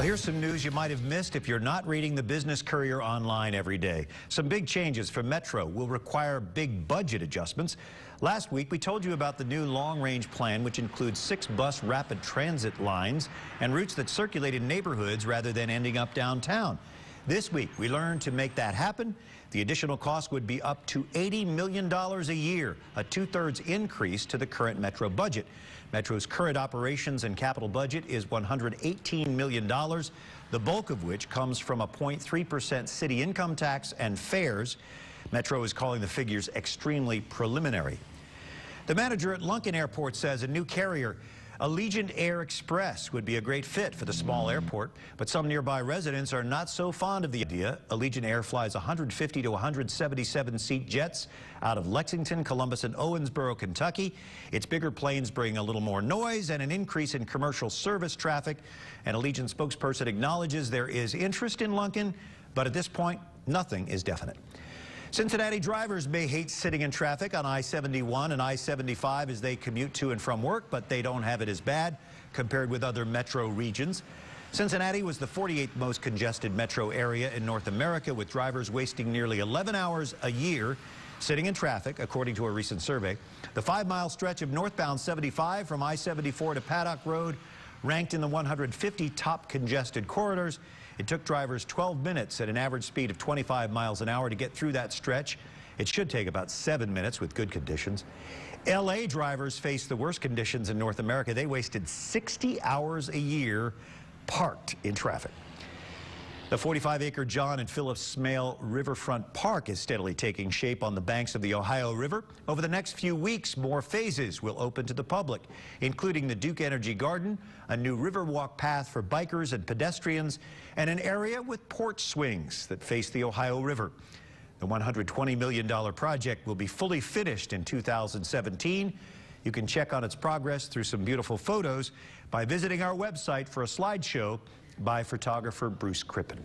Well, here's some news you might have missed if you're not reading the Business Courier online every day. Some big changes for Metro will require big budget adjustments. Last week, we told you about the new long-range plan, which includes six bus rapid transit lines and routes that circulate in neighborhoods rather than ending up downtown. This week, we learned to make that happen. The additional cost would be up to $80 million a year, a two-thirds increase to the current Metro budget. Metro's current operations and capital budget is $118 million, the bulk of which comes from a 0.3% city income tax and fares. Metro is calling the figures extremely preliminary. The manager at Lunken Airport says a new carrier Allegiant Air Express would be a great fit for the small airport, but some nearby residents are not so fond of the idea. Allegiant Air flies 150 to 177 seat jets out of Lexington, Columbus, and Owensboro, Kentucky. Its bigger planes bring a little more noise and an increase in commercial service traffic. An Allegiant spokesperson acknowledges there is interest in Lunken, but at this point, nothing is definite. Cincinnati drivers may hate sitting in traffic on I-71 and I-75 as they commute to and from work, but they don't have it as bad compared with other metro regions. Cincinnati was the 48th most congested metro area in North America, with drivers wasting nearly 11 hours a year sitting in traffic, according to a recent survey. The five-mile stretch of northbound 75 from I-74 to Paddock Road ranked in the 150 top congested corridors. It took drivers 12 minutes at an average speed of 25 miles an hour to get through that stretch. It should take about seven minutes with good conditions. LA drivers face the worst conditions in North America. They wasted 60 hours a year parked in traffic. The 45-acre John and Phyllis Smale Riverfront Park is steadily taking shape on the banks of the Ohio River. Over the next few weeks, more phases will open to the public, including the Duke Energy Garden, a new Riverwalk path for bikers and pedestrians, and an area with porch swings that face the Ohio River. The $120 million project will be fully finished in 2017. You can check on its progress through some beautiful photos by visiting our website for a slideshow by photographer Bruce Crippen.